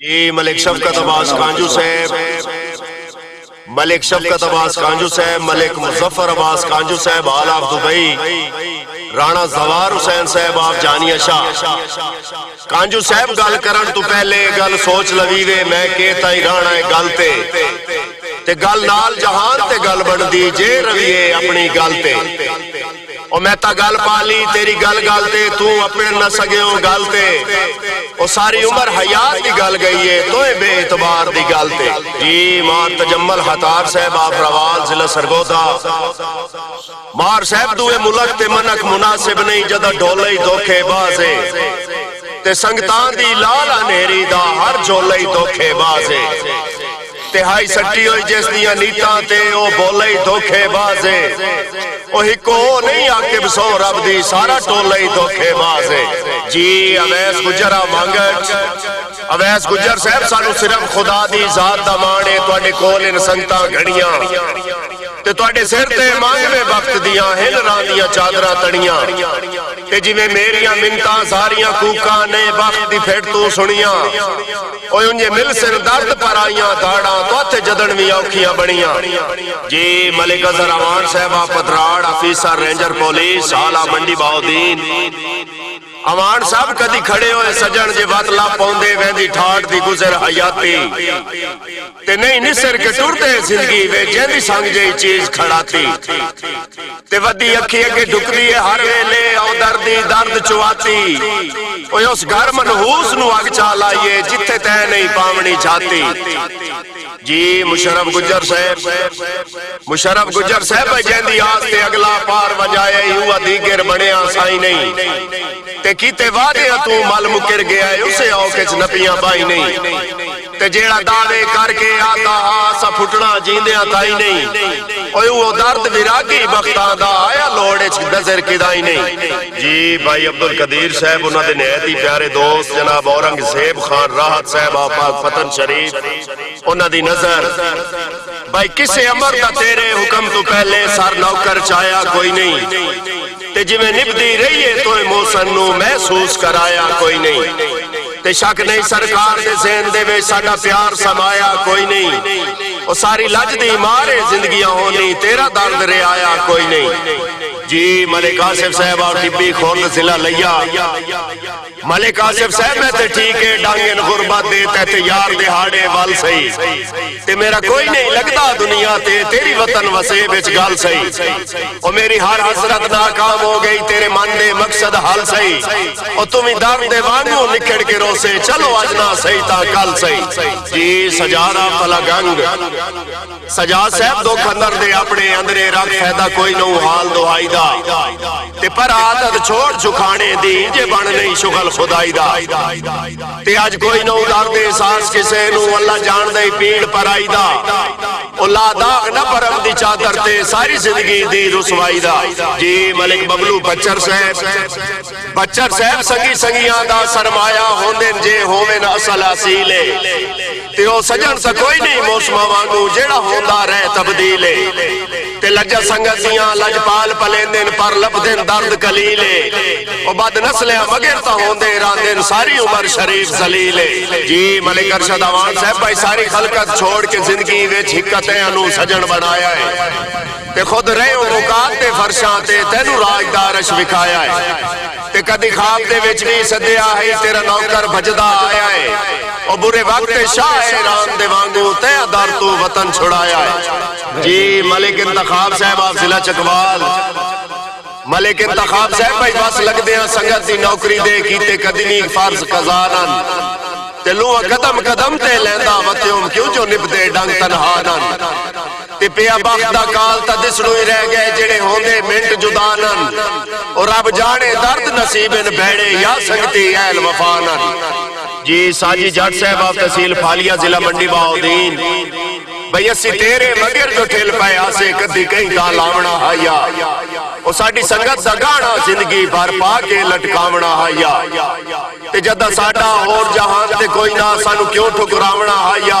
جی ملک شفقت عباس کانجو صاحب۔ ملک شفقت عباس کانجو صاحب، ملک Muzaffar Abbas Kanju Sahib, all of Dubai. Rana Zawar Hussain Sahib, آپ جانی شاہ کانجو صاحب، گل کرن تو پہلے گل سوچ لویوے میں کہتا ہی رانا ہے گل تے۔ تے گل نال جہان تے گل بن دی جے رویے اپنی گل تے۔ او میں تا گل پالی، تیری گل گل تے تو اپنے نہ سگے ہو گل تے۔ او ساری عمر حیات دی گل گئی ہے تو بے اعتبار دی گل تے۔ جی مار تجمل حتار صاحب، آپ روان ضلع سرگودا۔ مار صاحب دوے ملک تے منک مناسب نہیں، جدہ ڈولے دھوکے بازے۔ تے سنگتان دی لالا نیری دا ہر جولے دھوکے بازے۔ تہائی سٹی ہوئی جس دیا نیتا تے او بولے دھوکے بازے۔ او ہکو نہیں آکے بسو رب دی، سارا ٹولے دھوکے بازے۔ جی اویس گجرہ مانگٹ اویس گجر صاحب، سانو صرف خدا دی ذات دا مانے تو اڈے کول ان سنگتا گھڑیاں۔ تے تو اڈے سر تے مانگ وقت دیاں، ہل ران دیاں چادرہ تڑیاں۔ تے جی میں میریاں منتاں ساریاں کوکاں نئے وقت دی پھیٹ تو سنیاں۔ اوہ انجھے مل سر درد پر آئیاں داڑاں تو اتے جدن بھی اوکھیاں بڑیاں جی ملک ازر آمان صاحبہ پتراڑ، آفیسر، رینجر پولیس، آلہ منڈی باؤدین امان صاحب کدی کھڑے ہوئے سجن جے باطلا پوندے ویندی ٹھاٹ دی گزر حیاتی۔ تے نہیں نسر کے ٹوڑتے زندگی وے جیندی سانگ جے چیز کھڑاتی۔ تے ودی اکھی اگے ڈھک دیئے ہر ویلے او دردی درد چواتی اوہ اس گھر منحوس نو آگ چالائیے جتے تے نہیں پامنی چاہتی جی مشرف گجر صاحب مشرف گجر صاحب جیندی آستے اگلا پار وجائے ہوا دیگر بڑے آسائی نہیں تے کیتے وعدے تو مال مکر گیا ہے اسے اوکچ نپیاں بائی نہیں تے جیڑا دعوے کر کے آتا آسا پھٹنا جیندیاں تائی نہیں۔ اوہ وہ درد وراگی بختان دا، آیا لوڑے نظر کدائی نہیں۔ جی بھائی عبدالقدیر صاحب انہوں نے نہیتی پیارے دوست جناب اورنگ زیب خان، راحت صاحب آپاک فتن شریف انہوں دی نظر۔ بھائی کسے عمر دا تیرے حکم تو پہلے سر نوکر چایا کوئی نہیں۔ تے جی میں نبدی رہی ہے تو موسن نو محسوس کرایا کوئی نہیں۔ تے شک نہیں، سرکار دے ذہن دے وے ساڈا پیار سمایا، کوئی نہیں۔ او ساری لج دی مارے زندگیاں ہونی تیرا درد رے آیا، کوئی نہیں۔ جی ملک آصف صاحب اور ٹبی خورد ضلع لیا۔ ملک آصف صاحب، میں تے ٹھیک ہے ڈانگن غربت دے، تے تے یار دہاڑے وال سہی تے میرا کوئی نہیں، لگتا دنیا تے، تیری وطن وسے بچ گال سہی او میری ہر حسرت ناکام ہو گئی، تیرے من دے مقصد حال سہی او تمہیں درد دے وانگو نکڑ کے روسے، چلو اجنا سہی تا کل سہی جی سجارہ پلا گنگ۔ سجا صاحب دو کھندر دے اپنے اندرے رکھ فیدہ کوئی نو، حال دو آئی دا تے پر عادت چھوڑ چکھانے دی جے بن نہیں شغل خدائی دا۔ تے آج کوئی نو دار دے سانس کسے نو اللہ جان دے پیڑ پر آئی دا۔ اللہ داغ نہ پرم دی چادر تے ساری زندگی دی رسوائی دا۔ جی ملک ببلو بچر صاحب۔ بچر صاحب سنگی سنگیاں دا سرمایہ ہوندن جے ہومن اصل اصیلے تے او سجن سا کوئی نہیں موسمہ وانگو، جیڑا ہوندا رہ تبدیلے تے لجا سنگتیاں لج پال پلیندن پر لپدن درد کلیلے او بد نسلیں مگر تا ہوندے راندن ساری عمر شریف زلیلے جی ملک ارشد آوان صاحب بھائی ساری خلقت چھوڑ کے زندگی ویچ حکتیں انو سجن بنایا ہے تے خود رہے ہو مکات تے فرشاں تے تینو راج دارش وکھایا ہے تے کدی خواب دے وچ بھی صدیا ہے تیرا نوکر بجدا آیا ہے او برے وقت شاہ رام دے وانگو تے ادار تو وطن چھڑایا ہے۔ جی ملک انتخاب صاحب آپ ضلع چکوال۔ ملک انتخاب صاحب بھائی بس لگ دیا سنگت دی نوکری دے کیتے قدمی فرض قضانن تے لوہ قدم قدم تے لیندہ وطیوں کیوں جو نبدے ڈنگ تنہانن تے پیا بخت دا کال تا دسڑوئی رہ گئے جڑے ہوندے منٹ جدانن اور اب جانے درد نصیبن بیڑے یا سنگتی اہل وفانن جی ساجی جٹ صاحب آپ تحصیل پھالیا ضلع منڈی باؤدین بھئی اسی تیرے مگر جو ٹھل پائے آسے کدی کہیں دا لاونا آیا او ساڑی سنگت دا گانا زندگی بھر پا کے لٹکاونا آیا تے جدہ ساڑا اور جہان تے کوئی نہ سانو کیوں ٹھکراونا آیا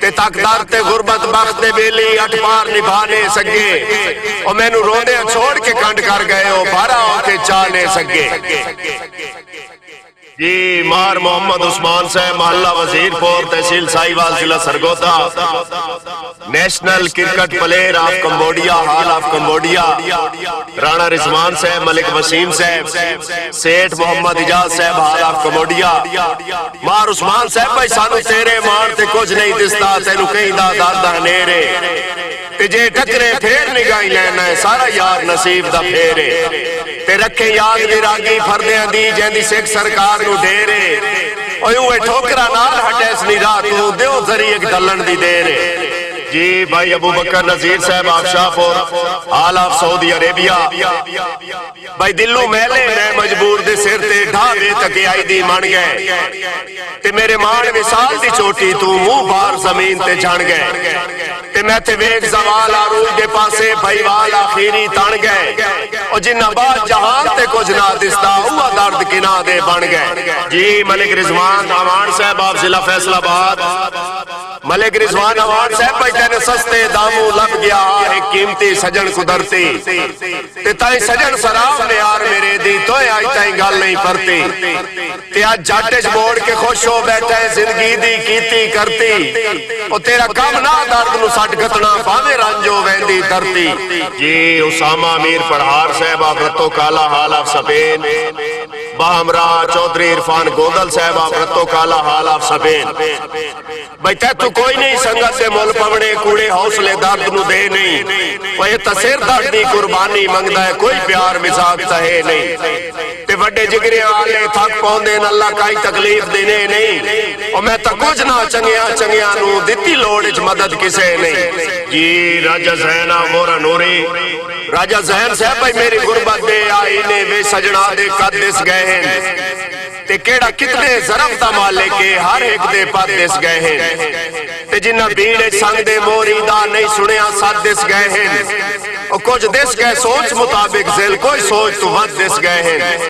ਤੇ ਤਕਦਰ ਤੇ ਗੁਰਬਤ ਬਖਤ ਦੇ ਵੇਲੇ ਅਟਮਾਰ ਨਿਭਾਣੇ ਸਕੇ ਉਹ ਮੈਨੂੰ ਰੋਂਦਿਆਂ ਛੋੜ ਕੇ ਕੰਡ ਕਰ ਗਏ ਉਹ ਬਾਹਰ ਆ ਕੇ ਚਾਹਨੇ ਸਕੇ جی مار محمد عثمان صاحب، محلہ وزیرپور تحصیل سائیوال ضلع Sargodha national cricket player of Cambodia, حال آف کمبوڈیا، رانا رضوان صاحب، ملک وسیم صاحب سیٹ محمد اجاز صاحب، حال آف کمبوڈیا۔ مار عثمان صاحب، بھائی، سانو تیرے مان تے کچھ نہیں دستا، تینو کہیں دا دادا نیرے تے جے ٹکرے پھیر نگاہی لینا ہے سارا یار نصیب دا پھیرے۔ تے رکھے یاد دی راگی پھردیاں دی جہن دی سکھ سرکار نو ڈیرے اوہ اوہ ٹھوکرا نال ہٹے اس نہیں راہ تو دیو ذریعہ ایک دلن دی دیرے جی بھائی ابو بکر نظیر صاحب، آپ شاہپور آل آف سعودی عربیہ۔ بھائی دلو میلے میں مجبور دے سر تے ڈھاوے تک آئی دی مان گئے۔ تے میرے مان مثال دی چوٹی تو مو بار زمین تے جان گئے۔ تے میں تے ویک زوال آروج دے پاسے بھائیوال آخیری خیری تان گئے۔ اور جن آباد جہان تے کچھ نہ دستا ہوا درد کنا دے بن گئے۔ جی ملک رضوان امان صاحب، آپ ضلع فیصل آباد۔ ملک رضوان امان صاحب، بھائی تینے سستے دامو لب گیا ہے قیمتی سجن قدرتی۔ تے تائیں سجن سراف نے آر میرے دی تو آئی تائیں گال نہیں پرتی تے آج جاٹج موڑ کے خوش ہو بیٹھے زندگی دی کیتی کرتی۔ اور تیرا کام نہ درد نو سٹ گتنا پاوے رانجو ویندی درتی جی اسامہ امیر پڑھار صاحب، آپ رتو کالا حال، آپ سبین باہمرا چودری عرفان گودل صاحب، آپ رتو کالا حال، آپ سبین بھائی تے تو کوئی نہیں سنگت سے مول پوڑے کوڑے حوصلے درد نو دے نہیں وہ یہ تصیر درد دی قربانی منگدہ ہے کوئی پیار مزاق تہے نہیں تے وڈے جگرے آلے تھک پوندے اللہ کائی تکلیف دینے نہیں اور میں تا کچھ نہ چنگیا چنگیا نو دیتی لوڑ اچ مدد کسے نہیں جی راجہ زینہ مورا نوری راجہ زہن صاحب بھائی میری غربت دے آئی نے وے سجنا دے قدس گئے ہیں تے کیڑا کتنے ظرف دا مالے کے ہر ایک دے پا دس گئے ہیں۔ تے جنہ بیڑے سنگ دے موری دا نہیں سنیا ساتھ دس گئے ہیں۔ اور کچھ دس گئے سوچ مطابق زل کوئی سوچ تو ود دس گئے ہیں۔